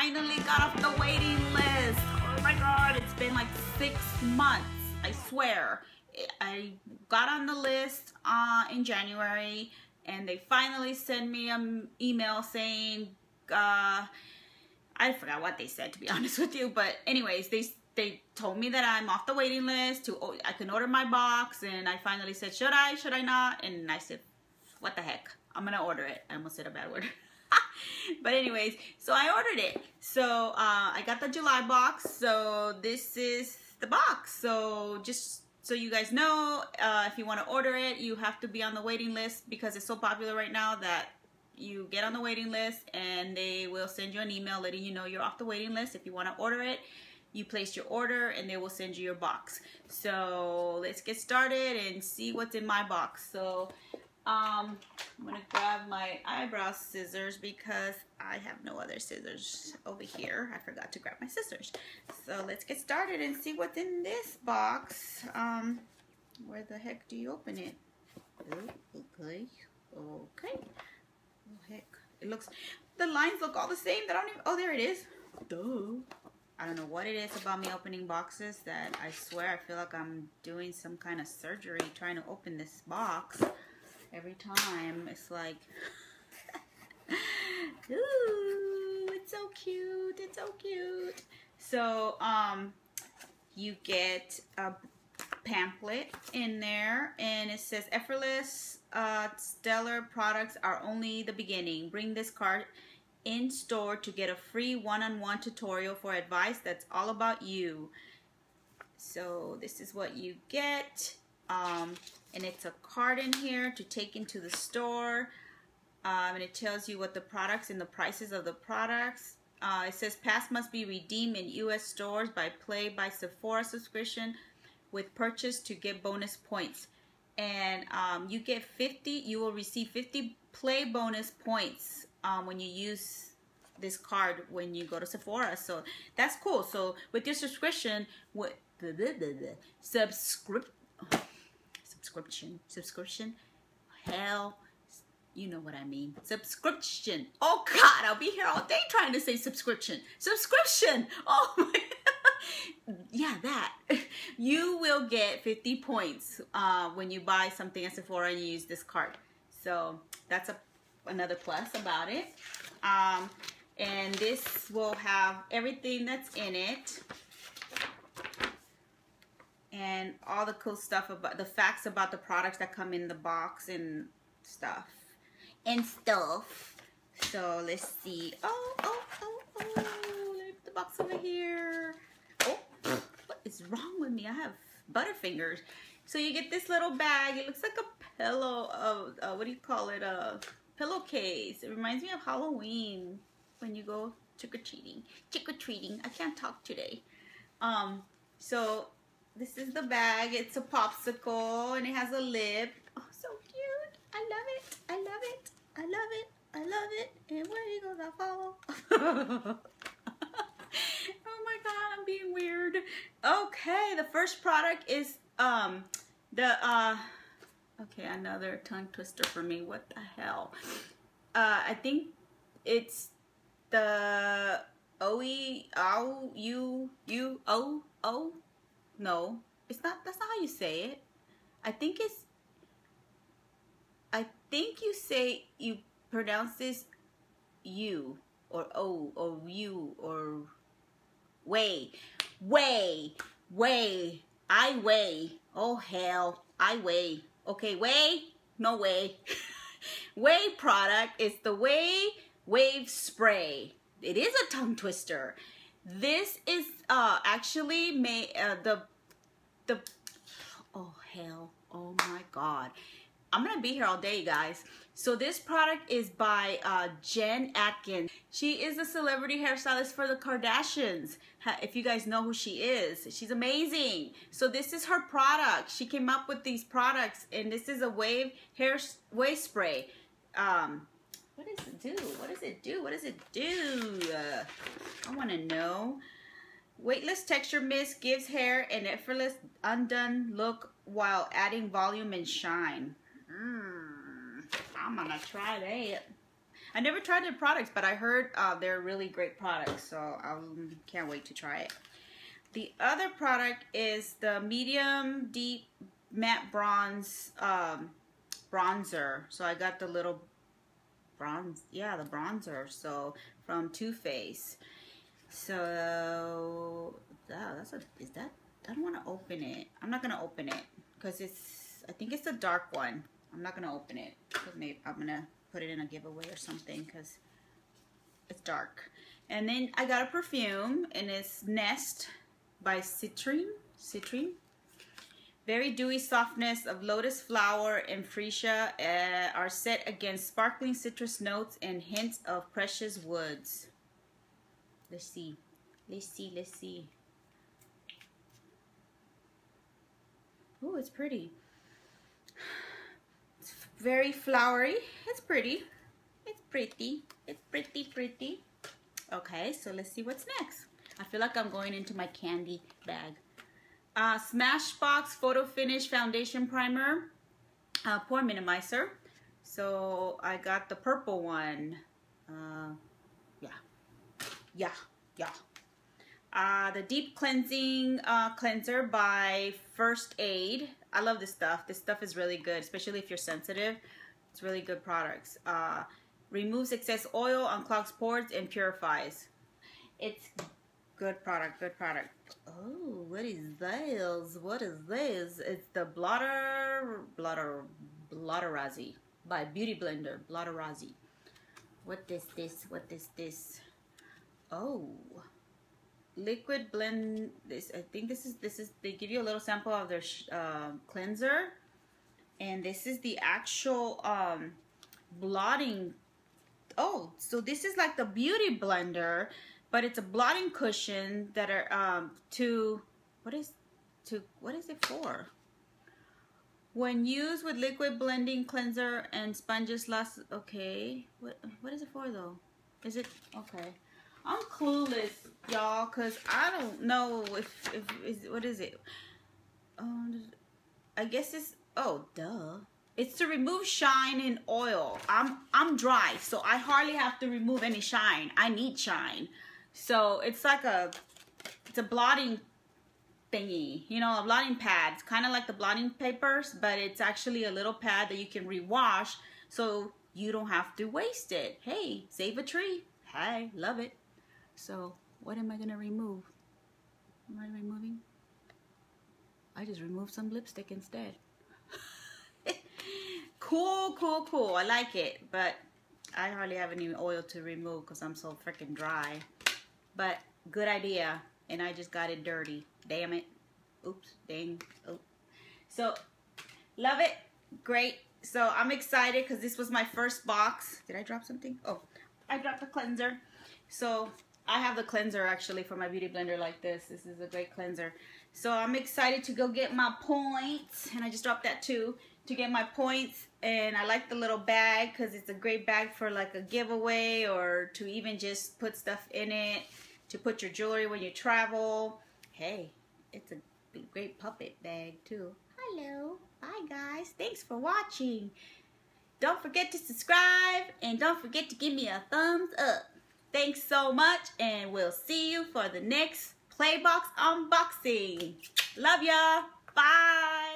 finally got off the waiting list. Oh my god, it's been like six months, I swear. I got on the list uh, in January and they finally sent me an email saying, uh, I forgot what they said to be honest with you, but anyways, they they told me that I'm off the waiting list to I can order my box and I finally said should I? Should I not? And I said what the heck? I'm gonna order it. I almost said a bad word but anyways so I ordered it. So uh, I got the July box. So this is the box. So just so you guys know uh, if you want to order it you have to be on the waiting list because it's so popular right now that you get on the waiting list and they will send you an email letting you know you're off the waiting list. If you want to order it you place your order and they will send you your box. So let's get started and see what's in my box. So um, I'm gonna grab my eyebrow scissors because I have no other scissors over here. I forgot to grab my scissors. So let's get started and see what's in this box. Um, where the heck do you open it? Oh, okay. Okay. Oh heck. It looks the lines look all the same. I don't even oh there it is. Duh. I don't know what it is about me opening boxes that I swear I feel like I'm doing some kind of surgery trying to open this box. Every time it's like, ooh, it's so cute, it's so cute. So, um, you get a pamphlet in there and it says effortless uh, stellar products are only the beginning. Bring this card in store to get a free one-on-one -on -one tutorial for advice that's all about you. So this is what you get. Um, and it's a card in here to take into the store. Um, and it tells you what the products and the prices of the products. Uh, it says pass must be redeemed in U.S. stores by Play by Sephora subscription with purchase to get bonus points. And um, you get 50, you will receive 50 Play bonus points um, when you use this card when you go to Sephora. So that's cool. So with your subscription, what subscript subscription subscription hell you know what I mean. Subscription. Oh God, I'll be here all day trying to say subscription. Subscription. Oh my. yeah, that. You will get 50 points uh, when you buy something at Sephora and you use this card. So that's a another plus about it. Um, and this will have everything that's in it and all the cool stuff about the facts about the products that come in the box and stuff. And stuff. So let's see. Oh oh oh oh. Leave the box over here. Oh what is wrong with me? I have butterfingers. So you get this little bag. It looks like a pillow of uh, what do you call it? Uh pillowcase. It reminds me of Halloween when you go trick-or-treating. Trick-or-treating. I can't talk today. Um, so this is the bag. It's a popsicle and it has a lip. Oh, so cute. I love it. I love it. I love it. I love it. And where you gonna follow? oh my god, I'm being weird. Okay, the first product is um the uh Okay, another tongue twister for me. What the hell? Uh, I think it's the OE, O, U, U, O, O. No, it's not, that's not how you say it. I think it's, I think you say, you pronounce this U or O or U or way, way, way, I weigh. Oh hell, I weigh. Okay, Way, no way. Ouai product is the Ouai Wave Spray. It is a tongue twister. This is uh, actually made, uh, the, the, oh hell, oh my God. I'm gonna be here all day, guys. So this product is by uh, Jen Atkins. She is a celebrity hairstylist for the Kardashians. If you guys know who she is, she's amazing. So this is her product. She came up with these products, and this is a wave hair wave spray. Um, do? What does it do? What does it do? Uh, I want to know. Weightless texture mist gives hair an effortless undone look while adding volume and shine. Mm, I'm gonna try that. I never tried their products, but I heard uh, they're really great products, so I can't wait to try it. The other product is the medium deep matte bronze um, bronzer. So I got the little bronze, yeah, the bronzer. So from Too Faced. So that, that's a, is that, I don't want to open it. I'm not going to open it because it's, I think it's a dark one. I'm not going to open it maybe I'm going to put it in a giveaway or something because it's dark. And then I got a perfume and it's Nest by Citrine. Citrine. Very dewy softness of lotus flower and freesia uh, are set against sparkling citrus notes and hints of precious woods. Let's see. Let's see. Let's see. Oh, it's pretty. It's very flowery. It's pretty. It's pretty. It's pretty, pretty. Okay, so let's see what's next. I feel like I'm going into my candy bag. Uh, Smashbox Photo Finish Foundation Primer, uh, Pore Minimizer. So I got the purple one. Uh, yeah, yeah, yeah. Uh, the Deep Cleansing uh, Cleanser by First Aid. I love this stuff. This stuff is really good, especially if you're sensitive. It's really good products. Uh, removes excess oil, unclogs pores, and purifies. It's Good product, good product. Oh, what is this? What is this? It's the Blotter, Blotter, Blotterazzi by Beauty Blender, Blotterazzi. What is this? What is this? Oh, liquid blend. This I think this is this is they give you a little sample of their uh, cleanser, and this is the actual um, blotting. Oh, so this is like the beauty blender but it's a blotting cushion that are um, to what is to what is it for? When used with liquid blending cleanser and sponges last okay. What what is it for though? Is it okay? I'm clueless, y'all, cause I don't know if if is what is it? Um, I guess it's oh duh. It's to remove shine and oil. I'm I'm dry, so I hardly have to remove any shine. I need shine. So it's like a, it's a blotting thingy, you know, a blotting pad. It's kind of like the blotting papers, but it's actually a little pad that you can rewash so you don't have to waste it. Hey, save a tree. Hey, love it. So what am I going to remove? Am I removing? I just removed some lipstick instead. cool, cool, cool. I like it, but I hardly have any oil to remove because I'm so freaking dry. But good idea. And I just got it dirty. Damn it. Oops. Dang. Oh. So, love it. Great. So, I'm excited because this was my first box. Did I drop something? Oh, I dropped the cleanser. So, I have the cleanser actually for my beauty blender like this. This is a great cleanser. So, I'm excited to go get my points. And I just dropped that too. To get my points. And I like the little bag because it's a great bag for like a giveaway or to even just put stuff in it to put your jewelry when you travel. Hey, it's a great puppet bag too. Hello. Bye guys. Thanks for watching. Don't forget to subscribe and don't forget to give me a thumbs up. Thanks so much and we'll see you for the next Playbox unboxing. Love ya. Bye.